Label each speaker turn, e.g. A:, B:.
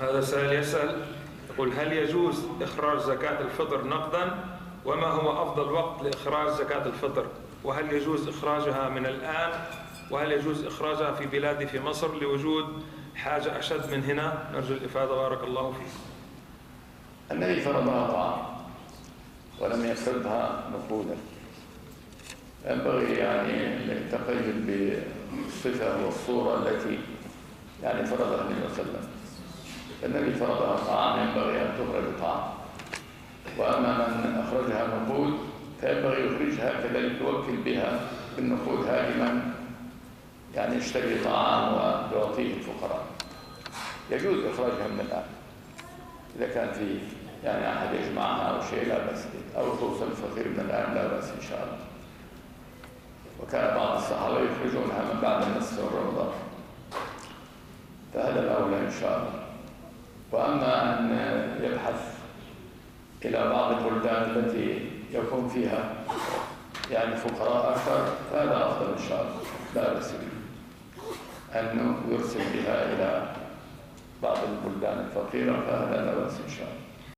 A: هذا سائل يسأل يقول هل يجوز إخراج زكاة الفطر نقدا؟ وما هو أفضل وقت لإخراج زكاة الفطر؟ وهل يجوز إخراجها من الآن؟ وهل يجوز إخراجها في بلادي في مصر لوجود حاجة أشد من هنا؟ نرجو الإفادة بارك الله فيك.
B: النبي فرضها طعام ولم يفرضها نقودا ينبغي يعني التقيد بالصفة والصورة التي يعني فرضها النبي صلى الله عليه وسلم. النبي فرضها طعام ينبغي أن تخرج طعام وأما من أخرجها نقود فينبغي يخرجها كذلك يوكل بها بالنقود. هذه من يعني يشتري طعام ويعطيه الفقراء. يجوز إخراجها من الآن. إذا كان في يعني أحد يجمعها أو شيء لا بأس أو توصل الفقير من الآن لا بأس إن شاء الله. وكان بعض الصحابة يخرجونها من بعد النصف رمضان. فهذا الأولى إن شاء الله. وأما أن يبحث إلى بعض البلدان التي يكون فيها يعني فقراء أكثر فهذا أفضل إن شاء الله. لا بأس أنه يرسل بها إلى بعض البلدان الفقيرة فهذا لا بأس إن شاء الله.